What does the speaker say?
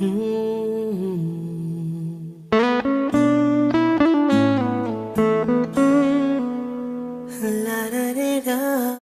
La da da da.